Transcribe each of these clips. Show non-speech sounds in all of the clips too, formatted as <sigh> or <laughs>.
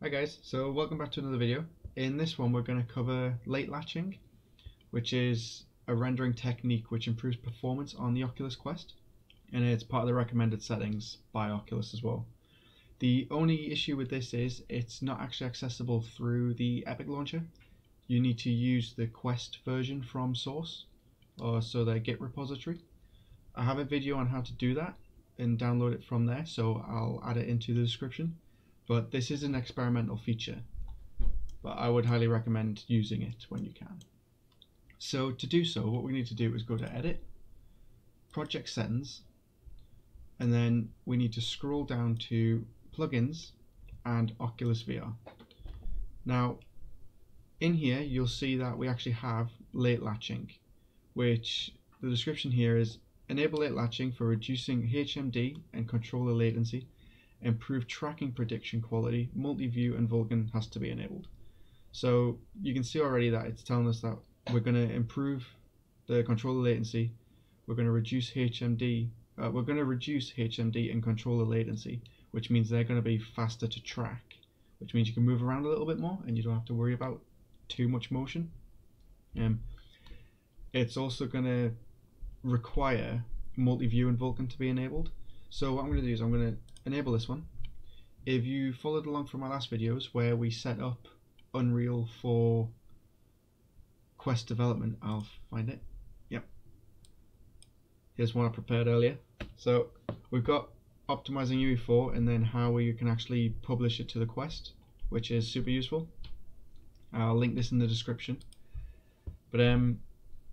Hi guys, so welcome back to another video. In this one we're going to cover late latching, which is a rendering technique which improves performance on the Oculus Quest, and it's part of the recommended settings by Oculus as well. The only issue with this is it's not actually accessible through the Epic Launcher. You need to use the Quest version from source, or so their Git repository. I have a video on how to do that and download it from there, so I'll add it into the description but this is an experimental feature. But I would highly recommend using it when you can. So to do so what we need to do is go to edit project settings and then we need to scroll down to plugins and Oculus VR now in here you'll see that we actually have late latching which the description here is enable late latching for reducing HMD and controller latency improve tracking prediction quality, multi-view and Vulkan has to be enabled. So you can see already that it's telling us that we're going to improve the controller latency, we're going to reduce HMD, uh, we're going to reduce HMD and controller latency, which means they're going to be faster to track, which means you can move around a little bit more and you don't have to worry about too much motion. Um, it's also going to require multi-view and Vulkan to be enabled. So what I'm going to do is I'm going to enable this one. If you followed along from my last videos where we set up Unreal for Quest development, I'll find it. Yep. Here's one I prepared earlier. So we've got optimizing UE4 and then how we can actually publish it to the Quest, which is super useful. I'll link this in the description. But um,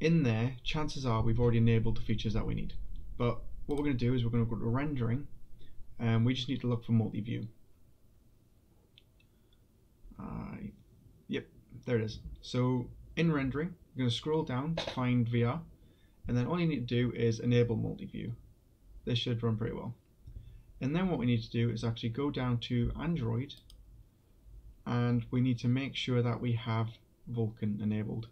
in there, chances are we've already enabled the features that we need. But what we're going to do is we're going to go to rendering and um, we just need to look for multi-view. Uh, yep, there it is. So in rendering, you're going to scroll down to find VR, and then all you need to do is enable multi-view. This should run pretty well. And then what we need to do is actually go down to Android, and we need to make sure that we have Vulkan enabled.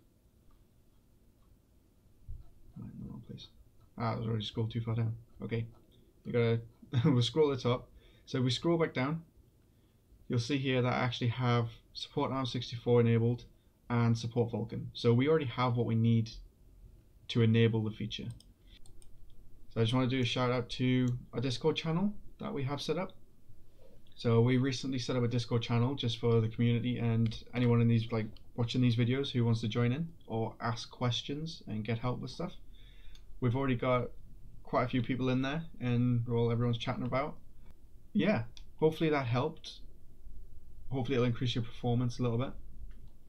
in the wrong place. Ah, I was already scrolled too far down. Okay, you gotta <laughs> we'll scroll the top. So we scroll back down, you'll see here that I actually have support ARM64 enabled and support Vulkan. So we already have what we need to enable the feature. So I just want to do a shout out to our Discord channel that we have set up. So we recently set up a Discord channel just for the community and anyone in these like watching these videos who wants to join in or ask questions and get help with stuff. We've already got quite a few people in there and all everyone's chatting about. Yeah, hopefully that helped. Hopefully it'll increase your performance a little bit.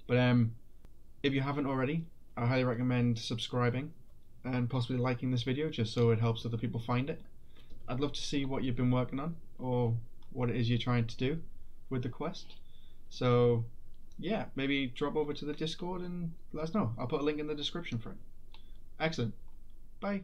But um, if you haven't already, I highly recommend subscribing and possibly liking this video just so it helps other people find it. I'd love to see what you've been working on or what it is you're trying to do with the quest. So yeah, maybe drop over to the Discord and let us know. I'll put a link in the description for it. Excellent. Bye.